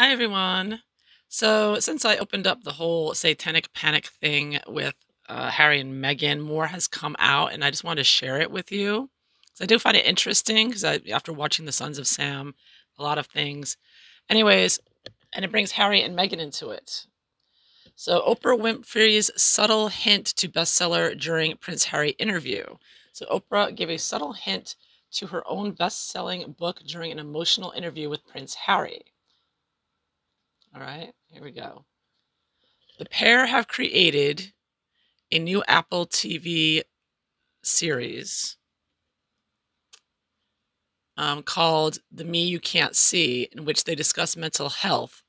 Hi, everyone. So, since I opened up the whole satanic panic thing with uh, Harry and Meghan, more has come out, and I just wanted to share it with you. So I do find it interesting because after watching The Sons of Sam, a lot of things. Anyways, and it brings Harry and Meghan into it. So, Oprah Winfrey's subtle hint to bestseller during Prince Harry interview. So, Oprah gave a subtle hint to her own best selling book during an emotional interview with Prince Harry. All right, here we go. The pair have created a new Apple TV series um, called The Me You Can't See, in which they discuss mental health.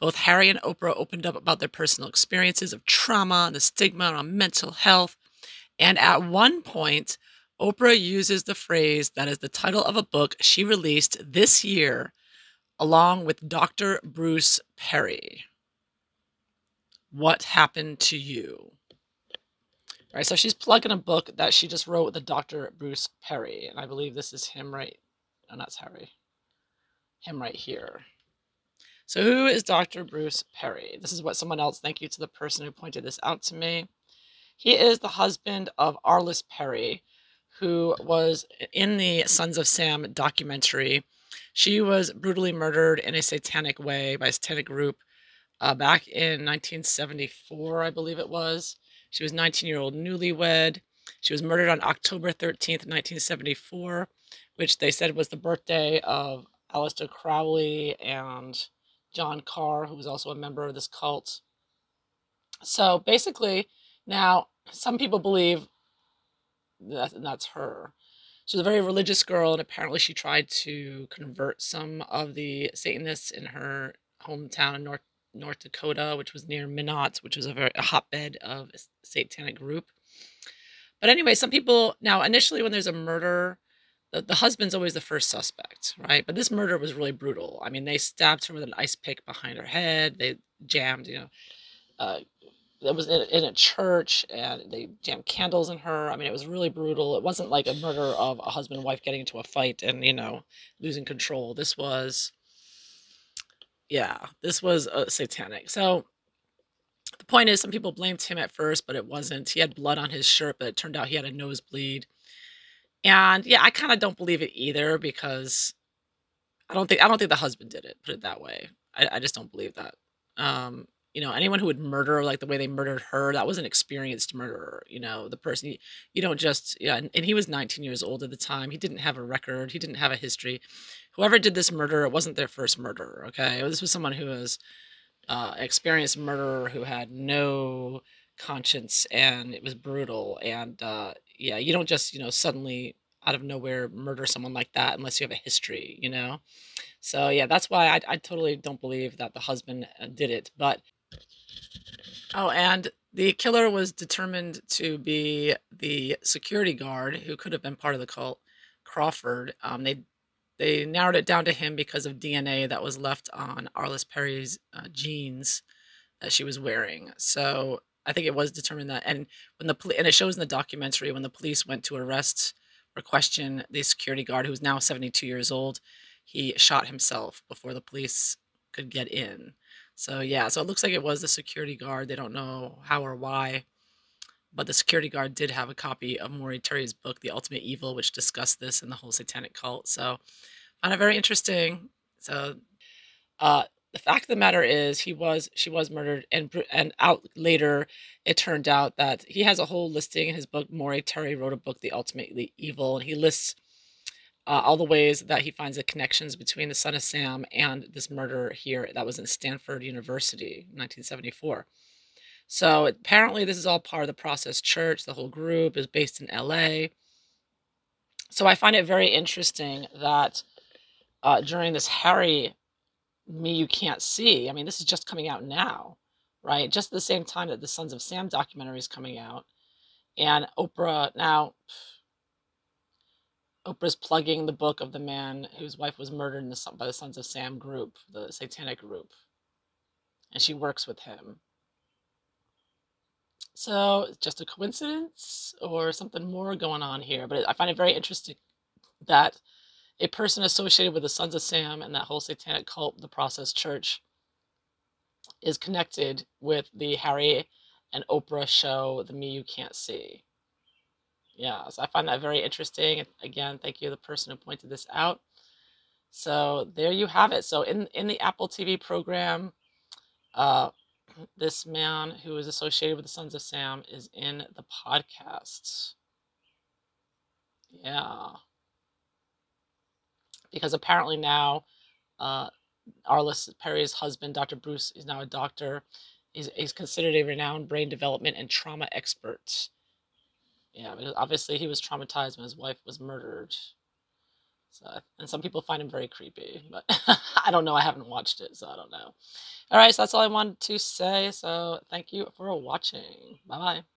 Both Harry and Oprah opened up about their personal experiences of trauma and the stigma on mental health. And at one point, Oprah uses the phrase that is the title of a book she released this year along with Dr. Bruce Perry. What happened to you? All right, so she's plugging a book that she just wrote with the Dr. Bruce Perry, and I believe this is him right. No, not Harry. Him right here. So who is Dr. Bruce Perry? This is what someone else. Thank you to the person who pointed this out to me. He is the husband of Arlis Perry, who was in the Sons of Sam documentary she was brutally murdered in a satanic way by a satanic group uh, back in 1974, I believe it was. She was 19 year old newlywed. She was murdered on October 13th, 1974, which they said was the birthday of Aleister Crowley and John Carr, who was also a member of this cult. So basically, now some people believe that that's her. She was a very religious girl, and apparently she tried to convert some of the Satanists in her hometown in North North Dakota, which was near Minot, which was a very a hotbed of a satanic group. But anyway, some people now initially when there's a murder, the, the husband's always the first suspect, right? But this murder was really brutal. I mean, they stabbed her with an ice pick behind her head. They jammed, you know, uh, that was in, in a church and they jammed candles in her. I mean, it was really brutal. It wasn't like a murder of a husband and wife getting into a fight and, you know, losing control. This was, yeah, this was uh, satanic. So the point is, some people blamed him at first, but it wasn't. He had blood on his shirt, but it turned out he had a nosebleed. And yeah, I kind of don't believe it either because I don't think I don't think the husband did it. Put it that way. I, I just don't believe that. Um, you know anyone who would murder like the way they murdered her that was an experienced murderer you know the person you, you don't just yeah and, and, he was 19 years old at the time he didn't have a record he didn't have a history. Whoever did this murder it wasn't their first murder okay? This was someone who was uh, experienced murderer who had no conscience and it was brutal and uh, yeah you don't just you know suddenly out of nowhere murder someone like that unless you have a history you know? So yeah that's why I, I totally don't believe that the husband uh, did it but Oh, and the killer was determined to be the security guard who could have been part of the cult, Crawford. Um, they they narrowed it down to him because of DNA that was left on Arlis Perry's uh, jeans that she was wearing. So I think it was determined that, and when the poli- and it shows in the documentary when the police went to arrest or question the security guard who was now 72 years old, he shot himself before the police could get in. So yeah, so it looks like it was the security guard. They don't know how or why, but the security guard did have a copy of Maury Terry's book, The Ultimate Evil, which discussed this and the whole satanic cult. So found it very interesting. So uh, the fact of the matter is, he was she was murdered, and and out later, it turned out that he has a whole listing in his book. Maury Terry wrote a book, The Ultimately Evil, and he lists uh, all the ways that he finds the connections between the son of Sam and this murder here that was in Stanford University, 1974. So apparently, this is all part of the Process Church. The whole group is based in LA. So I find it very interesting that uh, during this Harry Me You Can't See, I mean, this is just coming out now, right? Just at the same time that the Sons of Sam documentary is coming out. And Oprah, now, Oprah's plugging the book of the man whose wife was murdered the, by the Sons of Sam group, the satanic group. And she works with him. So, just a coincidence or something more going on here? But I find it very interesting that a person associated with the Sons of Sam and that whole satanic cult, the Process Church, is connected with the Harry and Oprah show, The Me You Can't See. Yeah, so I find that very interesting. Again, thank you the person who pointed this out. So there you have it. So in in the Apple TV program, uh, this man who is associated with the Sons of Sam is in the podcast. Yeah, because apparently now, uh, Arlis Perry's husband, Dr. Bruce, is now a doctor. He's, he's considered a renowned brain development and trauma expert. Yeah, because obviously he was traumatized when his wife was murdered. So, and some people find him very creepy, but I don't know. I haven't watched it, so I don't know. All right, so that's all I wanted to say. So thank you for watching. Bye bye.